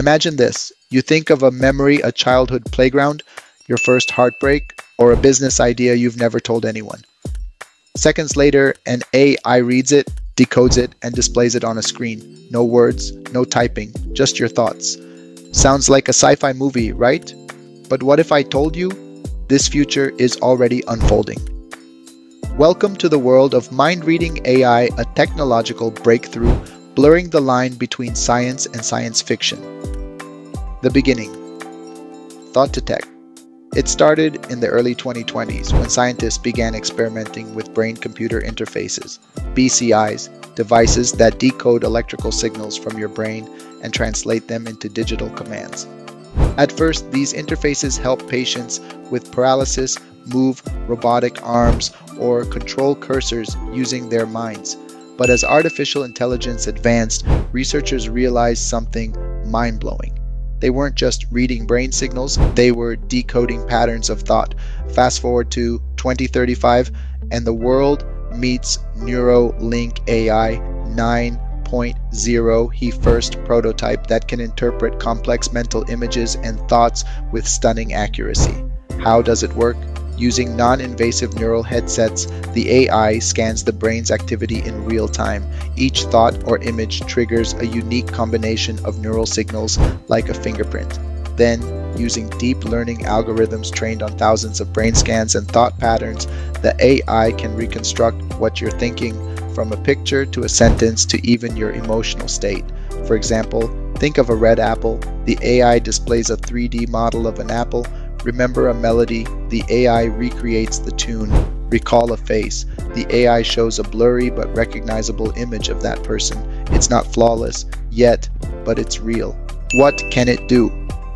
Imagine this you think of a memory, a childhood playground, your first heartbreak, or a business idea you've never told anyone. Seconds later, an AI reads it, decodes it, and displays it on a screen. No words, no typing, just your thoughts. Sounds like a sci fi movie, right? But what if I told you this future is already unfolding? Welcome to the world of mind reading AI, a technological breakthrough blurring the line between science and science fiction. The beginning Thought to Tech. It started in the early 2020s when scientists began experimenting with brain computer interfaces, BCIs, devices that decode electrical signals from your brain and translate them into digital commands. At first, these interfaces help patients with paralysis move robotic arms or control cursors using their minds. But as artificial intelligence advanced, researchers realized something mind blowing. They weren't just reading brain signals, they were decoding patterns of thought. Fast forward to 2035, and the world meets NeuroLink AI 9.0, he first prototype that can interpret complex mental images and thoughts with stunning accuracy. How does it work? Using non invasive neural headsets, the AI scans the brain's activity in real time. Each thought or image triggers a unique combination of neural signals like a fingerprint. Then, using deep learning algorithms trained on thousands of brain scans and thought patterns, the AI can reconstruct what you're thinking from a picture to a sentence to even your emotional state. For example, think of a red apple. The AI displays a 3D model of an apple Remember a melody, the AI recreates the tune. Recall a face, the AI shows a blurry but recognizable image of that person. It's not flawless yet, but it's real. What can it do?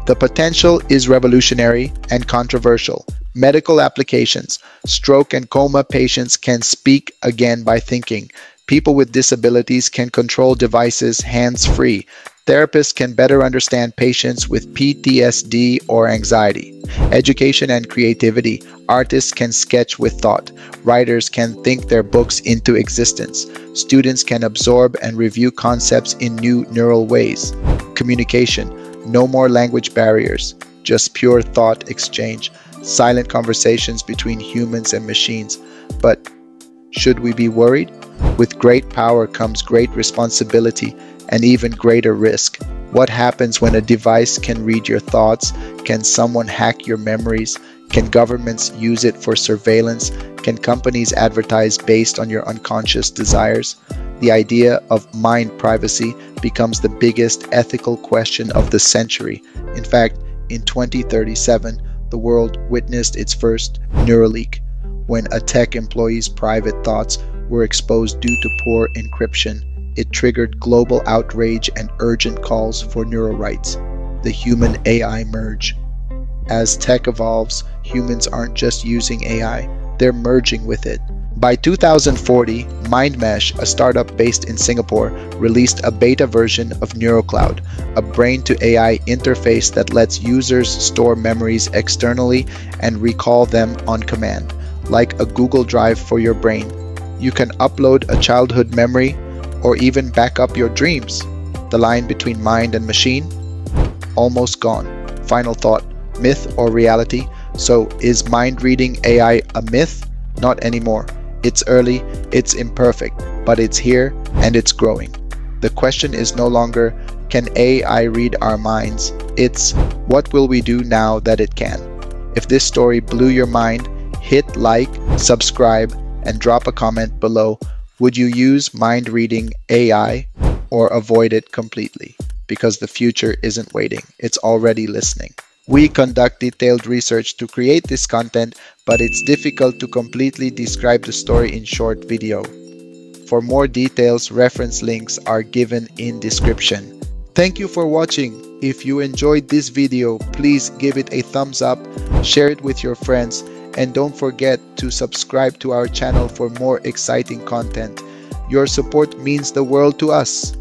The potential is revolutionary and controversial. Medical applications. Stroke and coma patients can speak again by thinking. People with disabilities can control devices hands free. Therapists can better understand patients with PTSD or anxiety. Education and creativity. Artists can sketch with thought. Writers can think their books into existence. Students can absorb and review concepts in new neural ways. Communication. No more language barriers, just pure thought exchange. Silent conversations between humans and machines. But should we be worried? With great power comes great responsibility and even greater risk. What happens when a device can read your thoughts? Can someone hack your memories? Can governments use it for surveillance? Can companies advertise based on your unconscious desires? The idea of mind privacy becomes the biggest ethical question of the century. In fact, in 2037, the world witnessed its first neuro leak, when a tech employee's private thoughts were exposed due to poor encryption it triggered global outrage and urgent calls for neural rights, the human AI merge. As tech evolves, humans aren't just using AI, they're merging with it. By 2040, MindMesh, a startup based in Singapore, released a beta version of NeuroCloud, a brain to AI interface that lets users store memories externally and recall them on command, like a Google Drive for your brain. You can upload a childhood memory, or even back up your dreams. The line between mind and machine? Almost gone. Final thought myth or reality? So, is mind reading AI a myth? Not anymore. It's early, it's imperfect, but it's here and it's growing. The question is no longer can AI read our minds? It's what will we do now that it can? If this story blew your mind, hit like, subscribe, and drop a comment below would you use mind reading AI or avoid it completely? Because the future isn't waiting, it's already listening. We conduct detailed research to create this content, but it's difficult to completely describe the story in short video. For more details, reference links are given in description. Thank you for watching. If you enjoyed this video, please give it a thumbs up, share it with your friends, and don't forget to subscribe to our channel for more exciting content. Your support means the world to us.